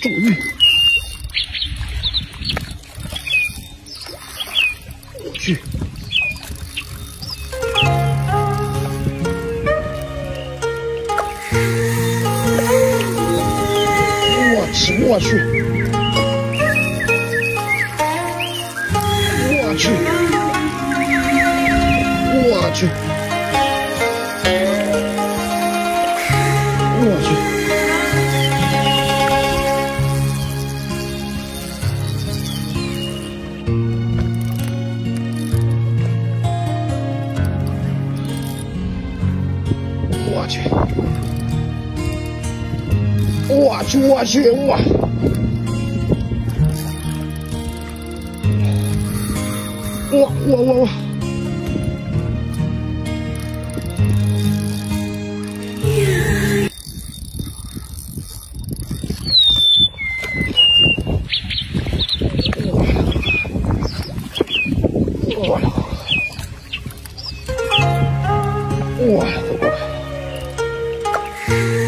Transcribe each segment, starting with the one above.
终于，我去，我去，我去，我去，我去，我去，我去，我去，我，我我我我，我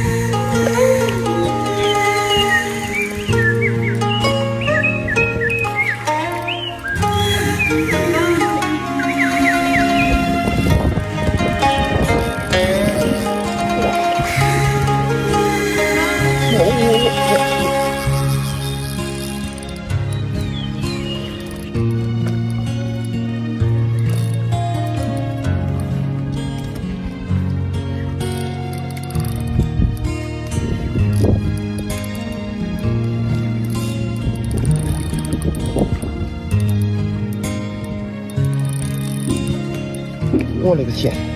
我勒个天！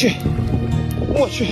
去，我去！